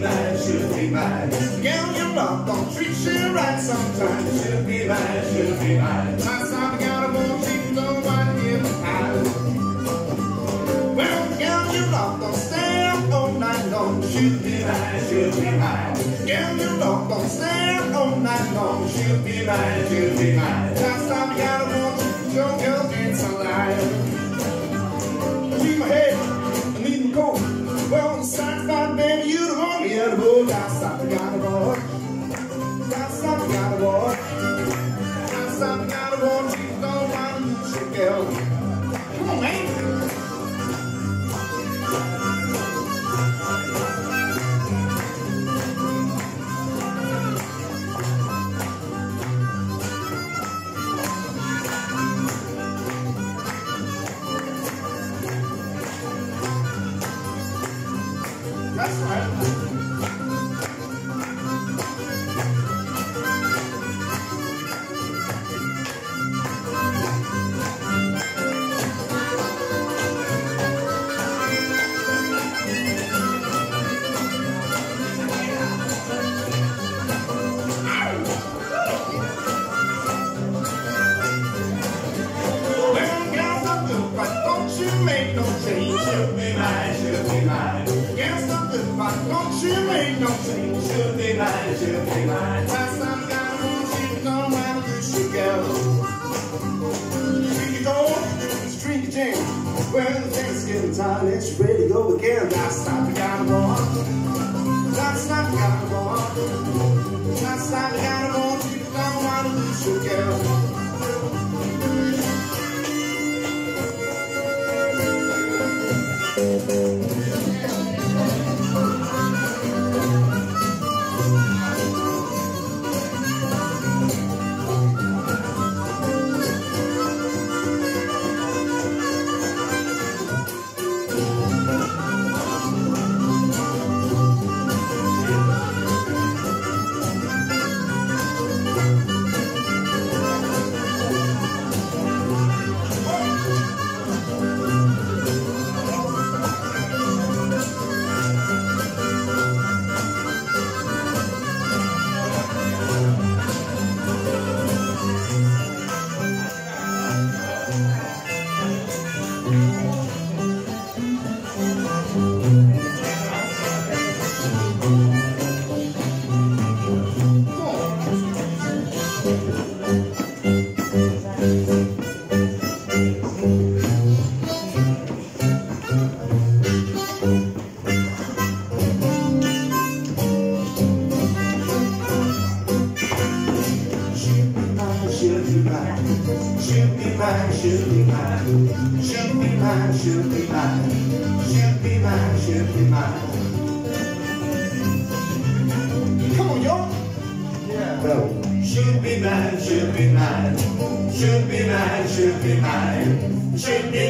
mine. She'll be mine. Girl, you love don't treat you right sometimes. Should be mine, should be mine. Time I got a more cheap, no one here behind. Well, girl, you love don't stay all night long. Should be mine, should be mine. Girl, you love don't stay all night long. Should be mine, should be mine. Time I got a more Come on, man. That's right. Should be. Girls are good, but don't you make no change. Should be mine, should. Last time I got a woman, she want to lose your girl. Drink it gold, drink it gin. Well, the day's getting tired, it's ready to go again. Last time I got a. Last time I got a. Last time I got a woman, she don't want to lose your girl. Mine, should be mine. Should be mine, should be mine. Should be mine, should be mine. Come on, y'all. Yeah. Mine, should be mine. Should be mine, should be mine. Should be mine, should be